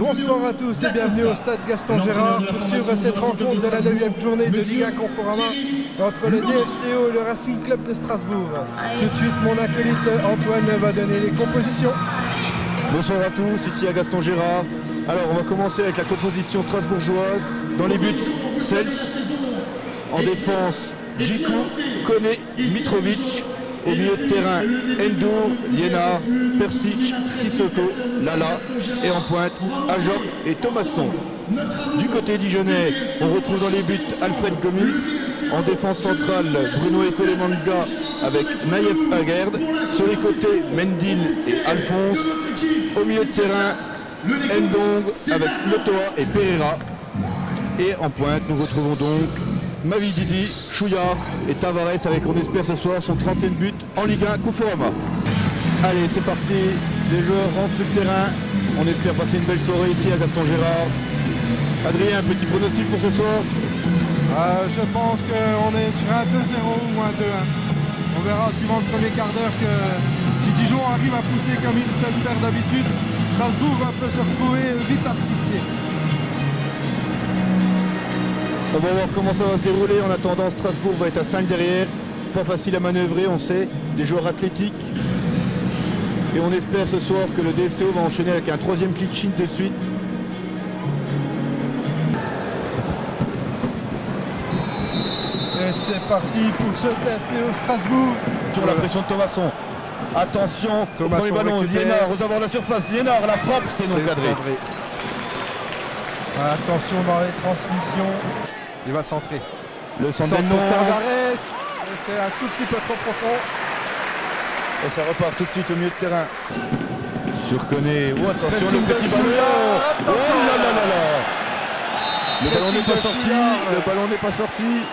Bonsoir à tous et bienvenue au stade Gaston Gérard pour suivre cette rencontre de la 9 journée de Ligue 1 Conforama entre le DFCO et le Racing Club de Strasbourg. Tout de suite, mon acolyte Antoine va donner les compositions. Bonsoir à tous, ici à Gaston Gérard. Alors, on va commencer avec la composition strasbourgeoise. Dans les buts, Sels. En défense, Jiku, Kone, Mitrovic. Au milieu de terrain, Endur, Lienard, Persic, Sissoko, Lala. Et en pointe, Ajorc et Thomasson. Du côté dijonnais, on retrouve dans les buts Alfred Gomis. En défense centrale, Bruno Ekolemanga avec Naïef Aguerd. Sur les côtés, Mendil et Alphonse. Au milieu de terrain, Ndong avec Lotoa et Pereira. Et en pointe, nous retrouvons donc Mavididi, Chouya et Tavares avec, on espère ce soir, son 30e but en Ligue 1 Conforama. Allez, c'est parti. Les joueurs rentrent sur le terrain. On espère passer une belle soirée ici à Gaston Gérard. Adrien, petit pronostic pour ce soir Euh, je pense qu'on est sur un 2-0 ou un 2-1. On verra suivant le premier quart d'heure que si Dijon arrive à pousser comme il sait le faire d'habitude, Strasbourg va peut se retrouver vite asphyxié. On va voir comment ça va se dérouler. En attendant, Strasbourg va être à 5 derrière. Pas facile à manœuvrer, on sait. Des joueurs athlétiques. Et on espère ce soir que le DFCO va enchaîner avec un troisième sheet de suite. Et c'est parti pour ce TFCO Strasbourg. Sur la pression de Thomasson. Attention, au Thomasson premier ballon. Liénard aux abords de la surface. Liénard, la frappe, c'est non cadré. Attention dans les transmissions. Il va centrer. Le centre de. Tavares. C'est un tout petit peu trop profond. Et ça repart tout de suite au milieu de terrain. Sur Koné. Oh, attention, le petit ballon. Oh là là là là. Le ballon n'est pas sorti. Le ballon n'est pas sorti.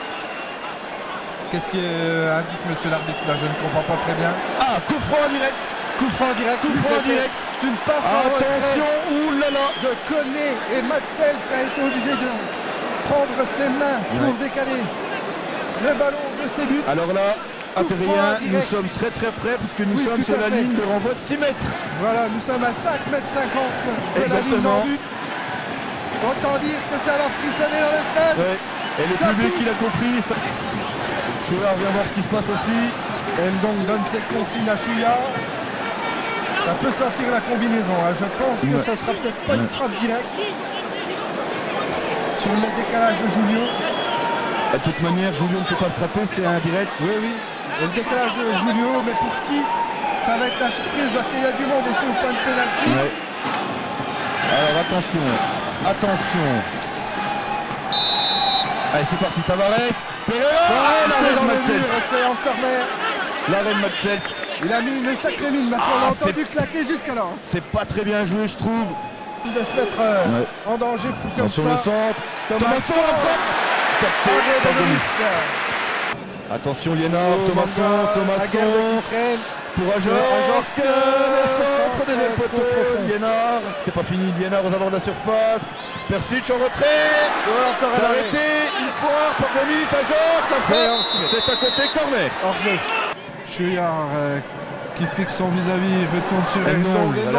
Qu'est-ce qui euh, indique monsieur l'arbitre là? Je ne comprends pas très bien. Ah, coup franc en direct. Coup franc direct. Coup franc C'était direct. Une passe en Attention, ouh là là. retrait de Koné et Matsels a été obligé de prendre ses mains pour Ouais. décaler le ballon de ses buts. Alors là, Adrien, nous sommes très très près puisque nous Oui, sommes sur la fait. ligne de renvoi de 6 mètres. Voilà, nous sommes à 5 mètres 50 de la ligne Exactement. but. Autant dire que ça va frissonner dans le stade. Ouais. Et le Ça public, pousse. il a compris. Ça... Chouard vient voir ce qui se passe aussi. Ndong donne ses consignes à Chouya. Ça peut sortir la combinaison. hein. Je pense que Ouais. ça sera peut-être pas une frappe directe. Sur le décalage de Julio. De toute manière, Julio ne peut pas frapper, c'est un direct. Oui, oui. Et le décalage de Julio, mais pour qui Ça va être la surprise parce qu'il y a du monde aussi au point de pénalty. Ouais. Alors attention, attention. Allez, c'est parti, Tavares. Pereira Ah, c'est en corner. L'arrêt de Matsels. Il a mis une sacrée mine parce qu'on Ah, a c'est- entendu claquer jusqu'alors. C'est pas très bien joué, je trouve. De se mettre euh, Ouais. en danger pour comme Attention ça. le centre. Thomasson. Thomasson, la frappe. De. Attention Liénard, Thomasson. Pour Ajorc, Ajorc, le centre des profond. Liénard, c'est pas fini, Liénard aux abords de la surface, Persic en retrait, encore c'est arrêté, une fois, par Gomis, Ajorc, la C'est frappe, c'est à côté, corner. Hors jeu. Euh, qui fixe son vis-à-vis, retourne sur la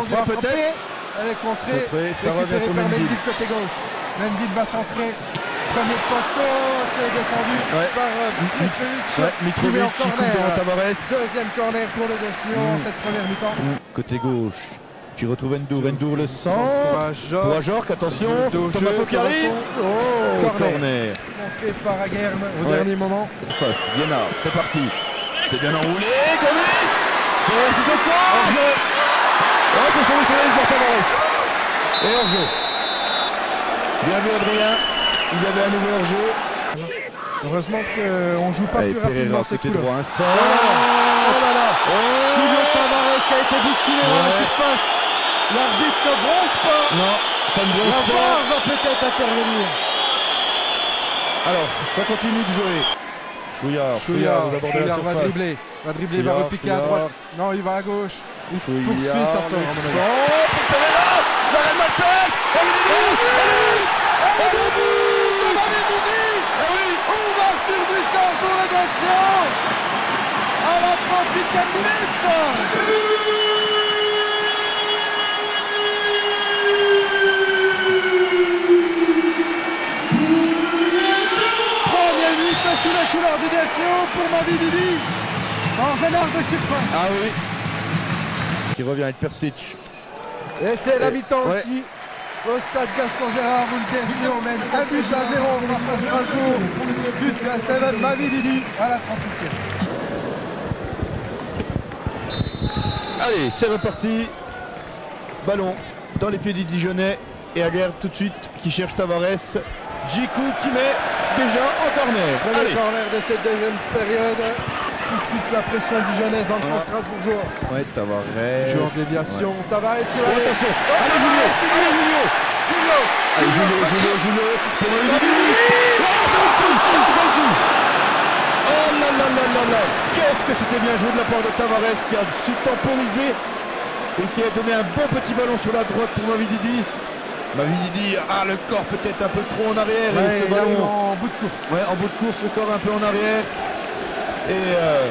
frappe frapper. peut-être Elle est contrée. Contrée, ça revient sur. Mendil côté gauche. Mendil va centrer. Premier poteau, c'est défendu Ouais. par euh, Mitrovic. Ouais, Mitrovic, qui coupe corner. devant Tavares. Deuxième corner pour le en Mm. cette première mi-temps. Côté gauche, tu retrouves Endour, Endour le Centre pour Ajorc. attention, Thomasson qui arrive, oh, Corner. corner. Montré par au Ouais. dernier moment. Face, c'est parti, c'est bien enroulé, Gomis, et c'est son corps, Oh, c'est soleil pour Tavares. Et hors-jeu. Bien vu Adrien. Il y avait un nouveau hors-jeu. Heureusement qu'on joue pas Allez, plus rapidement Pereira, ces coups-là. droit, un centre. Oh là là Oh Julio Tavares qui a été bousculé dans la Ouais. surface. L'arbitre ne bronche pas. Non, ça ne La bronche pas. va peut-être intervenir. Alors, ça continue de jouer. Chouillard, Chouillard, vous abordez la Chouillard va dribbler. Va dribbler, va repiquer à droite. Non, il va à gauche. Il Chouillard, poursuit, ça sort. pour Pereira. L'arrêt de Matsel. Oh, il est dit. Le but de Mavididi. Oui. Ouverture du score pour le à la 38e minute. sous les couleurs du Didi en renard de surface. Ah oui. Qui revient avec Persic. Et c'est la Et- mi-temps ouais. aussi. Au stade Gaston Gérard où le DFCO mène 1 but à 0 face à Strasbourg. But de Steven Mavi Didi à la 38e. Allez, c'est reparti. Ballon dans les pieds du Dijonais. Et Aguerre tout de suite qui cherche Tavares. Jiku qui met déjà en corner. Premier corner de cette deuxième période. Tout de suite la pression dijonnaise dans le camp Voilà. strasbourgeois. Ouais, Tavares. Joue en déviation. Tavares qui Oh, va aller. attention. Allez Julio. Allez Julio. Julio. Allez Julio, Julio, Julio. Pour le. Oh. Oh. Oh là là là là là. Qu'est-ce que c'était bien joué de la part de Tavares qui a su temporiser et qui a donné un bon petit ballon sur la droite pour Mavididi. Mavididi, ah le corps peut-être un peu trop en arrière et Ouais, ce ballon en bout de course. Ouais, en bout de course, le corps un peu en arrière. Et euh,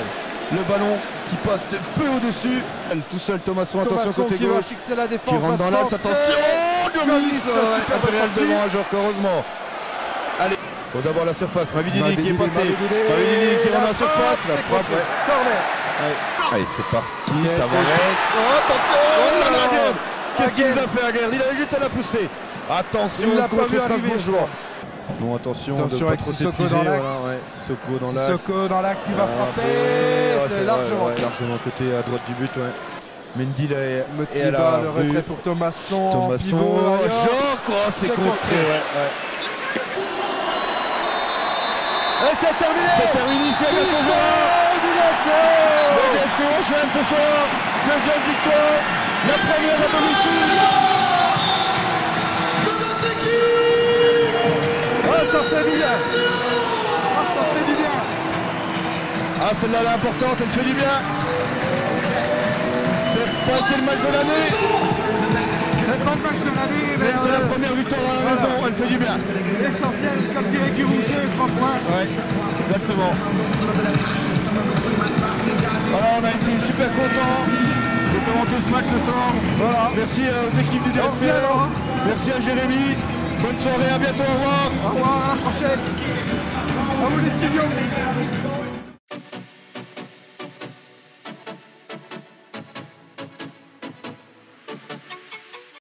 le ballon qui passe de peu au-dessus. Tout seul, Thomasson, attention Thomasson côté qui va gauche. fixer la défense. Qui rentre dans va l'axe, attention Gomis Gomis, sortie. devant, Ajorc, heureusement. Allez, faut d'abord la surface. Mavididi qui est passé. Mavididi qui rentre en surface. La frappe, ouais. Corner. Allez, c'est parti. Tavares. Oh, attention Qu'est-ce qu'il nous a fait, Aguerd Il avait juste à la pousser. Attention Il pas contre vu arriver, pense. Bon, attention, Attention de pas avec trop Sissoko dans l'axe. voilà, ouais. Sissoko dans l'axe. Sissoko dans l'axe qui va Ah, frapper. ouais, c'est largement. ouais, largement côté à droite du but, ouais. Mendy là est, et le retrait pour Thomasson. Thomasson. Jacques, oh, c'est C'est contré, contré. ouais, ouais. Et c'est terminé. C'est terminé ici à Gaston Gérard. Le DFC enchaîne ce soir, deuxième victoire, la première à domicile. Ah, ça fait du bien. Ah, ça fait du bien. Ah, celle-là elle est importante, elle fait du bien. C'est pas été le match de l'année, C'est pas le match de l'année, mais mais c'est la euh, première victoire à la Voilà. maison, elle fait du bien. l'essentiel, comme dirait Guy Rousset, 3 points. Ouais, exactement. Voilà, on a été super contents de commenter ce match ce soir. Voilà. Merci euh, aux équipes du DFC. Merci à Jérémy. Bonne soirée, à bientôt, au revoir. Au revoir, à la prochaine. À vous les studios.